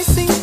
I see.